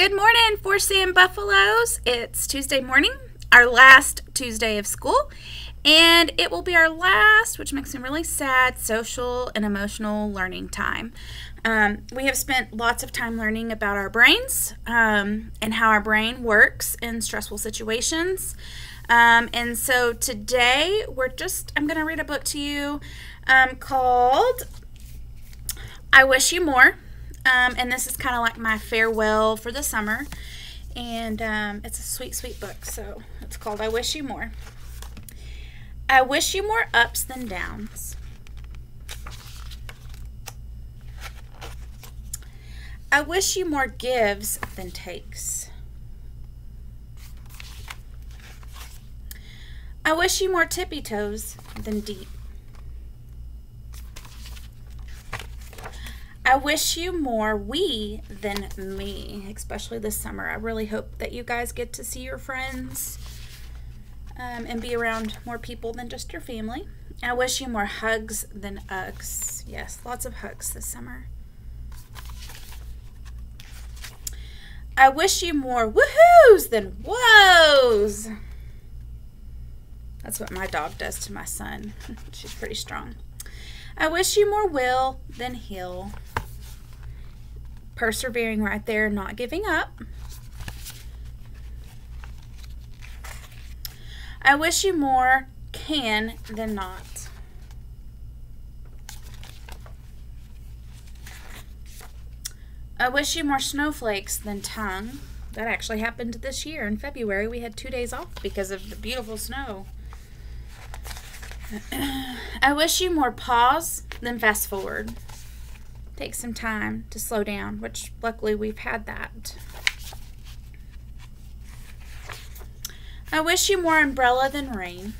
Good morning, Four Sam Buffaloes. It's Tuesday morning, our last Tuesday of school, and it will be our last, which makes me really sad, social and emotional learning time. Um, we have spent lots of time learning about our brains um, and how our brain works in stressful situations. Um, and so today we're just, I'm going to read a book to you um, called I Wish You More um, and this is kind of like my farewell for the summer. And um, it's a sweet, sweet book. So it's called I Wish You More. I wish you more ups than downs. I wish you more gives than takes. I wish you more tippy toes than deep. I wish you more we than me, especially this summer. I really hope that you guys get to see your friends um, and be around more people than just your family. I wish you more hugs than Uggs. Yes, lots of hugs this summer. I wish you more woohoos than whoas. That's what my dog does to my son. She's pretty strong. I wish you more will than heal persevering right there, not giving up. I wish you more can than not. I wish you more snowflakes than tongue. That actually happened this year in February. We had two days off because of the beautiful snow. I wish you more pause than fast forward take some time to slow down, which luckily we've had that. I wish you more umbrella than rain.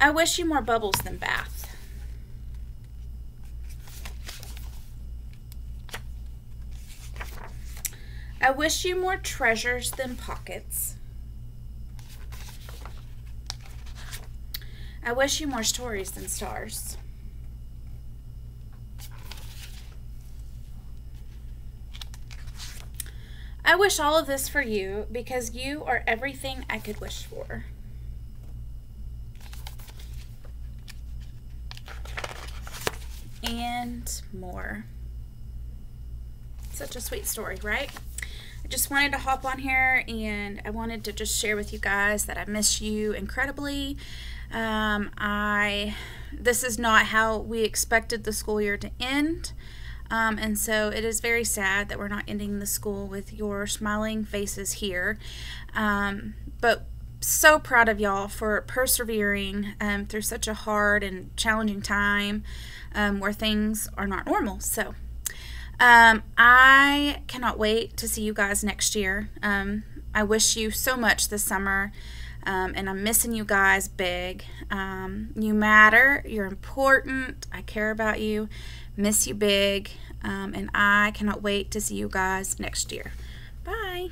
I wish you more bubbles than bath. I wish you more treasures than pockets. I wish you more stories than stars. I wish all of this for you because you are everything I could wish for. And more. Such a sweet story, right? I just wanted to hop on here and I wanted to just share with you guys that I miss you incredibly. Um, I this is not how we expected the school year to end. Um, and so it is very sad that we're not ending the school with your smiling faces here. Um, but so proud of y'all for persevering um, through such a hard and challenging time um, where things are not normal. So um, I cannot wait to see you guys next year. Um, I wish you so much this summer. Um, and I'm missing you guys big. Um, you matter. You're important. I care about you. Miss you big. Um, and I cannot wait to see you guys next year. Bye.